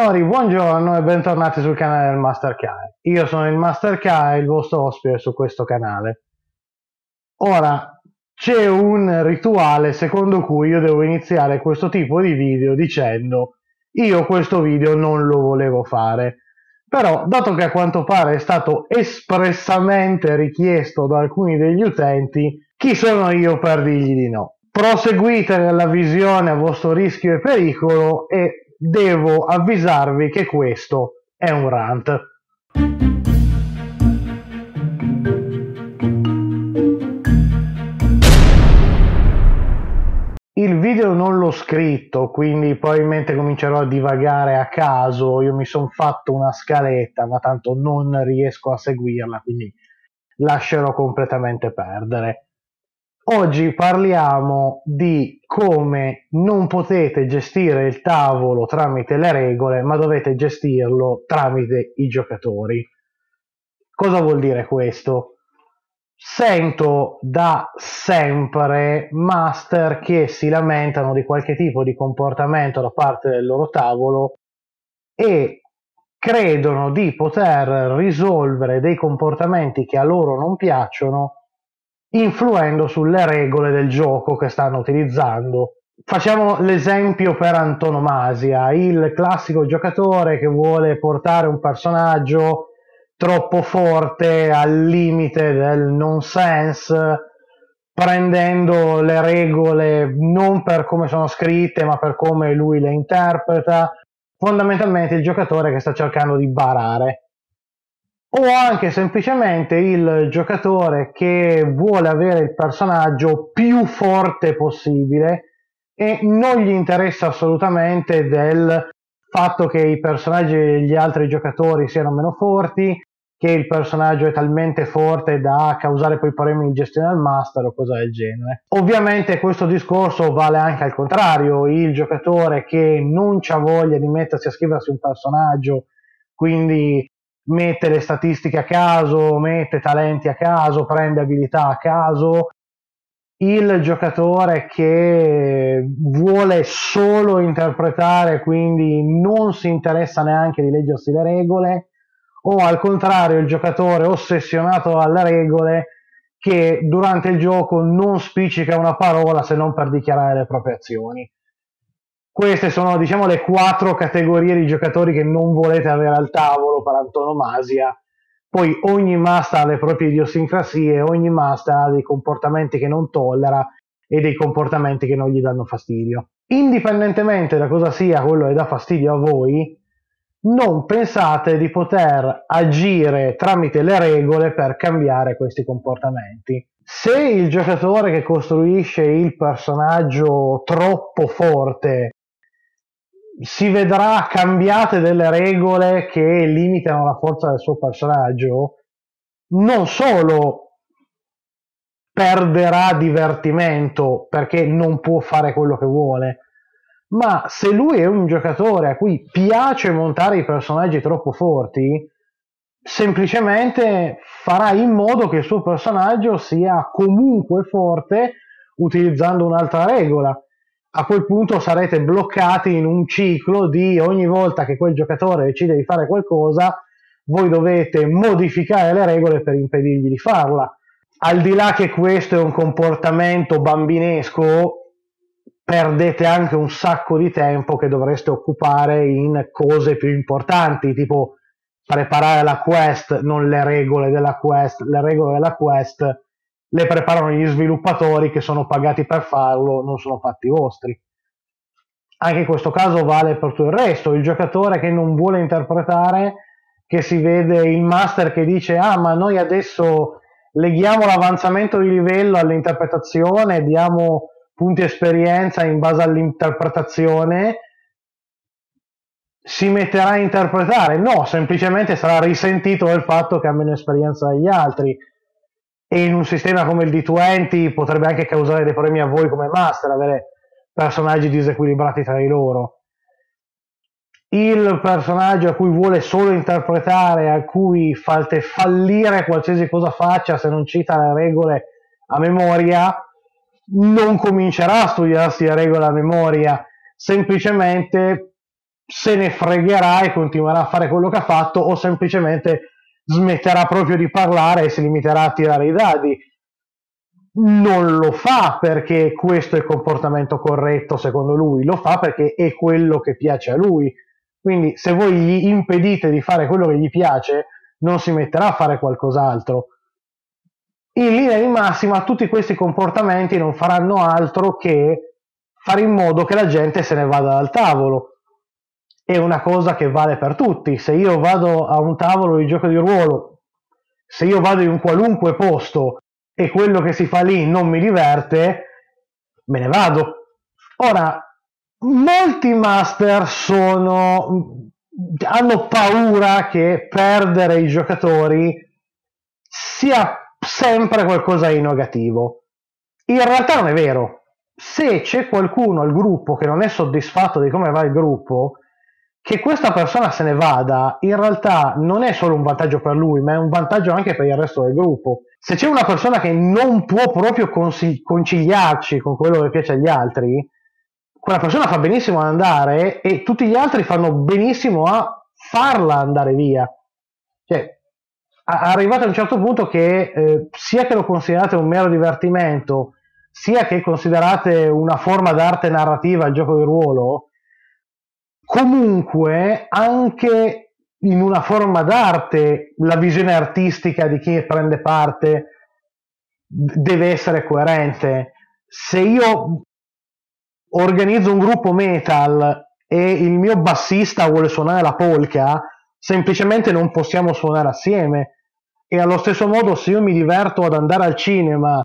signori, buongiorno e bentornati sul canale del Master Kai. Io sono il Master Kai, il vostro ospite su questo canale. Ora, c'è un rituale secondo cui io devo iniziare questo tipo di video dicendo io questo video non lo volevo fare. Però, dato che a quanto pare è stato espressamente richiesto da alcuni degli utenti, chi sono io per dirgli di no? Proseguite nella visione a vostro rischio e pericolo e devo avvisarvi che questo è un rant. Il video non l'ho scritto, quindi probabilmente comincerò a divagare a caso. Io mi sono fatto una scaletta, ma tanto non riesco a seguirla, quindi lascerò completamente perdere. Oggi parliamo di come non potete gestire il tavolo tramite le regole, ma dovete gestirlo tramite i giocatori. Cosa vuol dire questo? Sento da sempre master che si lamentano di qualche tipo di comportamento da parte del loro tavolo e credono di poter risolvere dei comportamenti che a loro non piacciono influendo sulle regole del gioco che stanno utilizzando. Facciamo l'esempio per antonomasia, il classico giocatore che vuole portare un personaggio troppo forte al limite del nonsense, prendendo le regole non per come sono scritte, ma per come lui le interpreta. Fondamentalmente il giocatore che sta cercando di barare o anche semplicemente il giocatore che vuole avere il personaggio più forte possibile e non gli interessa assolutamente del fatto che i personaggi degli altri giocatori siano meno forti, che il personaggio è talmente forte da causare poi problemi di gestione al master o cose del genere. Ovviamente questo discorso vale anche al contrario, il giocatore che non ha voglia di mettersi a scriversi un personaggio, quindi mette le statistiche a caso, mette talenti a caso, prende abilità a caso. Il giocatore che vuole solo interpretare, quindi non si interessa neanche di leggersi le regole, o al contrario il giocatore ossessionato alle regole che durante il gioco non spiccica una parola se non per dichiarare le proprie azioni. Queste sono diciamo le quattro categorie di giocatori che non volete avere al tavolo per antonomasia. Poi ogni master ha le proprie idiosincrasie, ogni master ha dei comportamenti che non tollera e dei comportamenti che non gli danno fastidio. Indipendentemente da cosa sia quello che dà fastidio a voi, non pensate di poter agire tramite le regole per cambiare questi comportamenti. Se il giocatore che costruisce il personaggio troppo forte si vedrà cambiate delle regole che limitano la forza del suo personaggio, non solo perderà divertimento perché non può fare quello che vuole, ma se lui è un giocatore a cui piace montare i personaggi troppo forti, semplicemente farà in modo che il suo personaggio sia comunque forte utilizzando un'altra regola a quel punto sarete bloccati in un ciclo di ogni volta che quel giocatore decide di fare qualcosa, voi dovete modificare le regole per impedirgli di farla. Al di là che questo è un comportamento bambinesco, perdete anche un sacco di tempo che dovreste occupare in cose più importanti, tipo preparare la quest, non le regole della quest, le regole della quest le preparano gli sviluppatori che sono pagati per farlo, non sono fatti vostri. Anche in questo caso vale per tutto il resto, il giocatore che non vuole interpretare, che si vede il master che dice ah ma noi adesso leghiamo l'avanzamento di livello all'interpretazione, diamo punti esperienza in base all'interpretazione, si metterà a interpretare? No, semplicemente sarà risentito del fatto che ha meno esperienza degli altri e in un sistema come il D20 potrebbe anche causare dei problemi a voi come master avere personaggi disequilibrati tra di loro. Il personaggio a cui vuole solo interpretare, a cui fate fallire qualsiasi cosa faccia se non cita le regole a memoria, non comincerà a studiarsi le regole a memoria, semplicemente se ne fregherà e continuerà a fare quello che ha fatto o semplicemente smetterà proprio di parlare e si limiterà a tirare i dadi. Non lo fa perché questo è il comportamento corretto secondo lui, lo fa perché è quello che piace a lui. Quindi se voi gli impedite di fare quello che gli piace, non si metterà a fare qualcos'altro. In linea di massima tutti questi comportamenti non faranno altro che fare in modo che la gente se ne vada dal tavolo è una cosa che vale per tutti. Se io vado a un tavolo di gioco di ruolo, se io vado in un qualunque posto e quello che si fa lì non mi diverte, me ne vado. Ora, molti master sono, hanno paura che perdere i giocatori sia sempre qualcosa di negativo. In realtà non è vero. Se c'è qualcuno al gruppo che non è soddisfatto di come va il gruppo, che questa persona se ne vada in realtà non è solo un vantaggio per lui, ma è un vantaggio anche per il resto del gruppo. Se c'è una persona che non può proprio consigli- conciliarci con quello che piace agli altri, quella persona fa benissimo ad andare e tutti gli altri fanno benissimo a farla andare via. Cioè, arrivate a un certo punto che eh, sia che lo considerate un mero divertimento, sia che considerate una forma d'arte narrativa il gioco di ruolo, comunque anche in una forma d'arte la visione artistica di chi prende parte deve essere coerente. Se io organizzo un gruppo metal e il mio bassista vuole suonare la polka, semplicemente non possiamo suonare assieme. E allo stesso modo, se io mi diverto ad andare al cinema,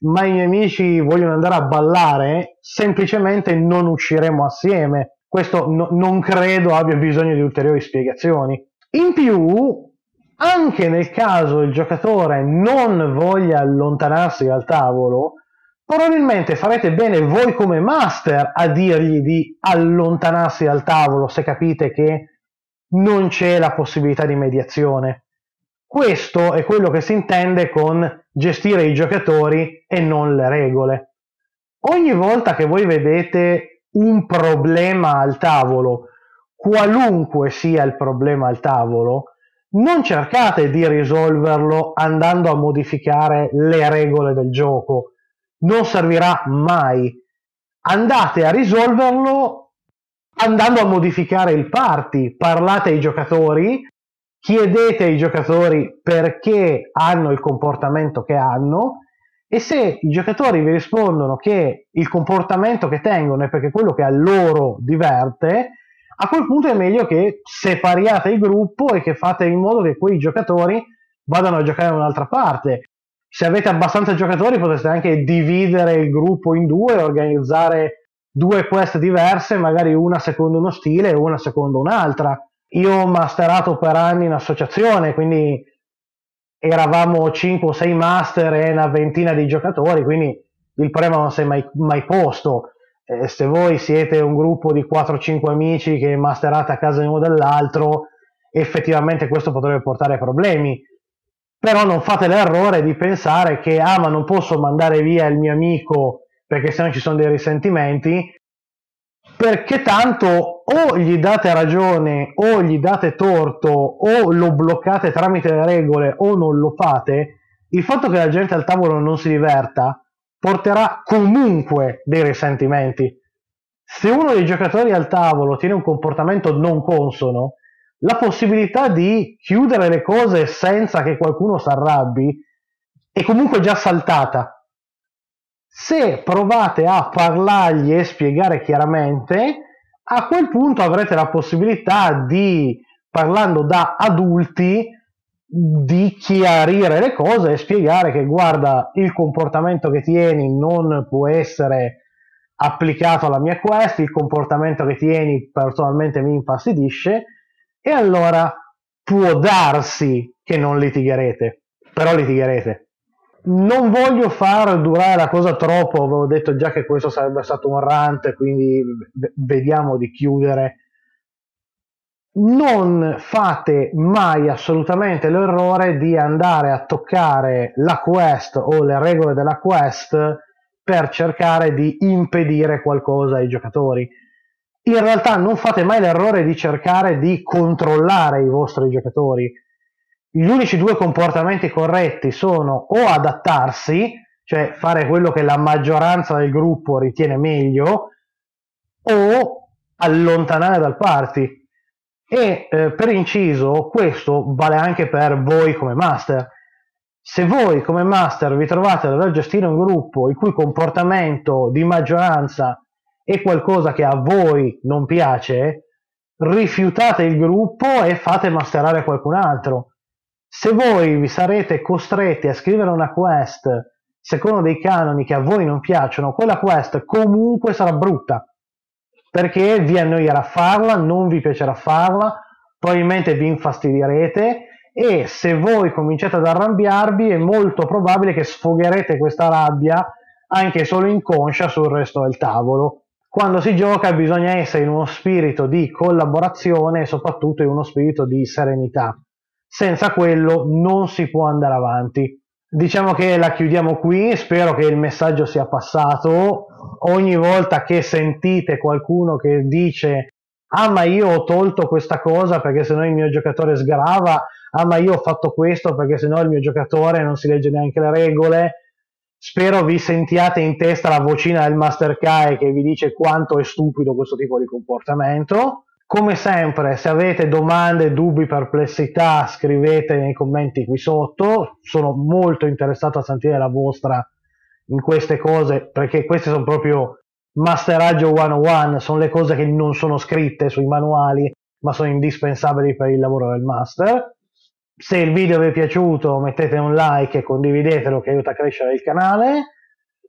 ma i miei amici vogliono andare a ballare, semplicemente non usciremo assieme questo no, non credo abbia bisogno di ulteriori spiegazioni. In più, anche nel caso il giocatore non voglia allontanarsi dal tavolo, probabilmente farete bene voi come master a dirgli di allontanarsi dal tavolo se capite che non c'è la possibilità di mediazione. Questo è quello che si intende con gestire i giocatori e non le regole. Ogni volta che voi vedete un problema al tavolo, qualunque sia il problema al tavolo, non cercate di risolverlo andando a modificare le regole del gioco, non servirà mai. Andate a risolverlo andando a modificare il party, parlate ai giocatori, chiedete ai giocatori perché hanno il comportamento che hanno e se i giocatori vi rispondono che il comportamento che tengono è perché quello che a loro diverte, a quel punto è meglio che separiate il gruppo e che fate in modo che quei giocatori vadano a giocare da un'altra parte. Se avete abbastanza giocatori potreste anche dividere il gruppo in due organizzare due quest diverse, magari una secondo uno stile e una secondo un'altra. Io ho masterato per anni in associazione, quindi eravamo 5 o 6 master e una ventina di giocatori, quindi il problema non si è mai, mai posto. Eh, se voi siete un gruppo di 4-5 amici che masterate a casa di uno dell'altro, effettivamente questo potrebbe portare problemi. Però non fate l'errore di pensare che ah, ma non posso mandare via il mio amico perché sennò ci sono dei risentimenti, perché tanto o gli date ragione o gli date torto o lo bloccate tramite le regole o non lo fate, il fatto che la gente al tavolo non si diverta porterà comunque dei risentimenti. Se uno dei giocatori al tavolo tiene un comportamento non consono, la possibilità di chiudere le cose senza che qualcuno si arrabbi è comunque già saltata se provate a parlargli e spiegare chiaramente, a quel punto avrete la possibilità di, parlando da adulti, di chiarire le cose e spiegare che guarda il comportamento che tieni non può essere applicato alla mia quest, il comportamento che tieni personalmente mi infastidisce e allora può darsi che non litigherete, però litigherete non voglio far durare la cosa troppo, avevo detto già che questo sarebbe stato un rant, quindi vediamo di chiudere. Non fate mai assolutamente l'errore di andare a toccare la quest o le regole della quest per cercare di impedire qualcosa ai giocatori. in realtà non fate mai l'errore di cercare di controllare i vostri giocatori. Gli unici due comportamenti corretti sono o adattarsi, cioè fare quello che la maggioranza del gruppo ritiene meglio, o allontanare dal party. E eh, per inciso, questo vale anche per voi come master. Se voi come master vi trovate a dover gestire un gruppo il cui comportamento di maggioranza è qualcosa che a voi non piace, rifiutate il gruppo e fate masterare qualcun altro. Se voi vi sarete costretti a scrivere una quest secondo dei canoni che a voi non piacciono, quella quest comunque sarà brutta perché vi annoierà farla, non vi piacerà farla, probabilmente vi infastidirete e se voi cominciate ad arrabbiarvi è molto probabile che sfogherete questa rabbia anche solo inconscia sul resto del tavolo. Quando si gioca bisogna essere in uno spirito di collaborazione e soprattutto in uno spirito di serenità. Senza quello non si può andare avanti. Diciamo che la chiudiamo qui, spero che il messaggio sia passato. Ogni volta che sentite qualcuno che dice ah ma io ho tolto questa cosa perché sennò il mio giocatore sgrava, ah ma io ho fatto questo perché sennò il mio giocatore non si legge neanche le regole, spero vi sentiate in testa la vocina del Master Kai che vi dice quanto è stupido questo tipo di comportamento. Come sempre, se avete domande, dubbi, perplessità, scrivete nei commenti qui sotto. Sono molto interessato a sentire la vostra in queste cose perché queste sono proprio masteraggio 101, sono le cose che non sono scritte sui manuali ma sono indispensabili per il lavoro del master. Se il video vi è piaciuto mettete un like e condividetelo che aiuta a crescere il canale.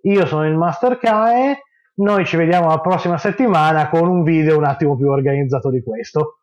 Io sono il Master Kae noi ci vediamo la prossima settimana con un video un attimo più organizzato di questo.